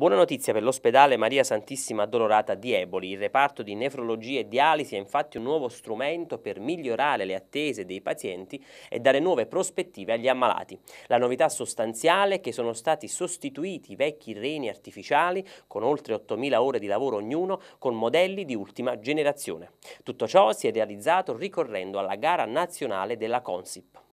Buona notizia per l'ospedale Maria Santissima Addolorata di Eboli. Il reparto di nefrologia e dialisi è infatti un nuovo strumento per migliorare le attese dei pazienti e dare nuove prospettive agli ammalati. La novità sostanziale è che sono stati sostituiti i vecchi reni artificiali con oltre 8.000 ore di lavoro ognuno con modelli di ultima generazione. Tutto ciò si è realizzato ricorrendo alla gara nazionale della Consip.